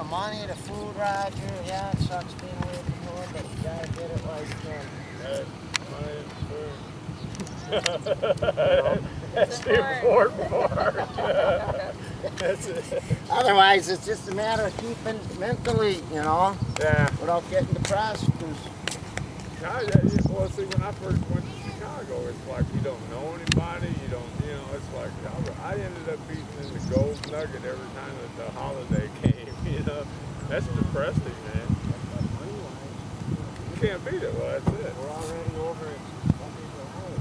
money, the food, Roger. Yeah, it sucks being away from home, but you gotta get it while you can. Hey, money and food. That's the important part. That's it. Otherwise, it's just a matter of keeping mentally, you know, Yeah. without getting depressed. 'cause Now, yeah, yeah, well, see, when I first went to Chicago, it's like you don't know anybody. You don't, you know, it's like I, ended up eating in the gold nugget every time that the holiday came. You know, that's depressing, man. You can't beat it. Well, that's it. we're already over at Bucky's Ohio.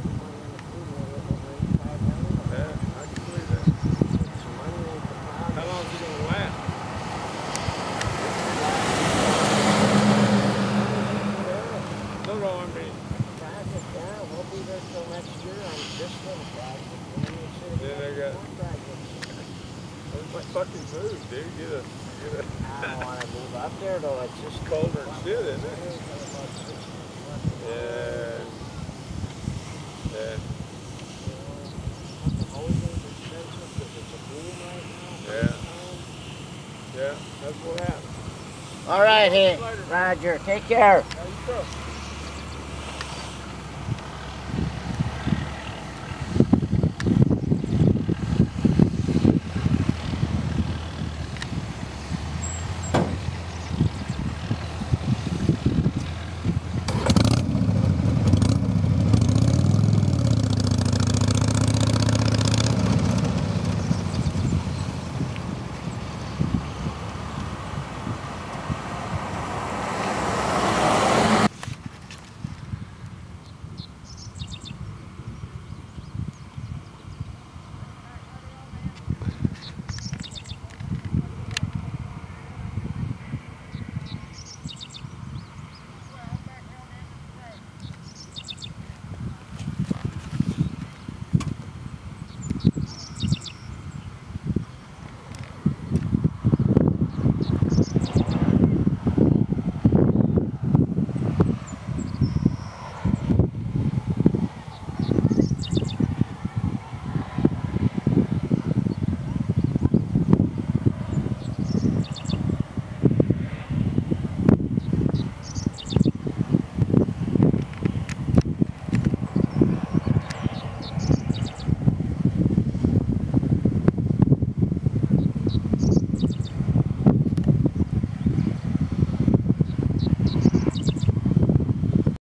Everybody in the food will over 85 anyway. Yeah, I can believe that. So money ain't the problem. How long is it gonna last? No, no, I yeah, we'll be there till next year on this little project. And then we should Yeah, they got- let's fucking move, dude. Get a. I don't wanna move up there though, it's just colder isn't it? Yeah. Yeah. Yeah. That's what happened. All right, hey, Roger, take care.